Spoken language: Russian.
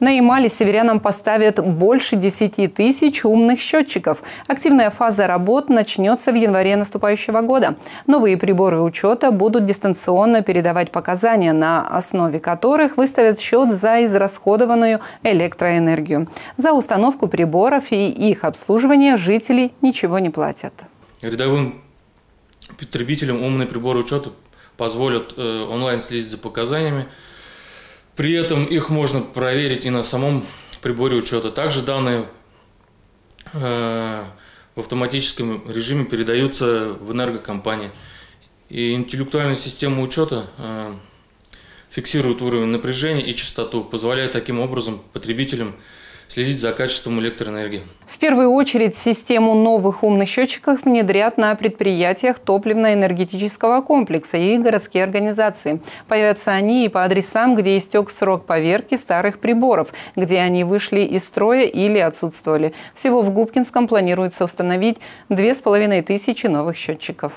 На Ямале северянам поставят больше 10 тысяч умных счетчиков. Активная фаза работ начнется в январе наступающего года. Новые приборы учета будут дистанционно передавать показания, на основе которых выставят счет за израсходованную электроэнергию. За установку приборов и их обслуживание жители ничего не платят. Рядовым потребителям умные приборы учета позволят э, онлайн следить за показаниями, при этом их можно проверить и на самом приборе учета. Также данные э, в автоматическом режиме передаются в энергокомпании. И интеллектуальная система учета э, фиксирует уровень напряжения и частоту, позволяя таким образом потребителям следить за качеством электроэнергии. В первую очередь систему новых умных счетчиков внедрят на предприятиях топливно-энергетического комплекса и городские организации. Появятся они и по адресам, где истек срок поверки старых приборов, где они вышли из строя или отсутствовали. Всего в Губкинском планируется установить две с половиной тысячи новых счетчиков.